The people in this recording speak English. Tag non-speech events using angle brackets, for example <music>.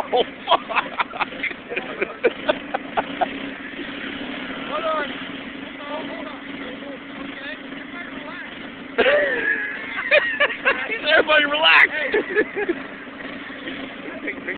Oh, fuck! Hold on. Hold on. <laughs> Okay, everybody relax. Everybody relax! Hey. <laughs>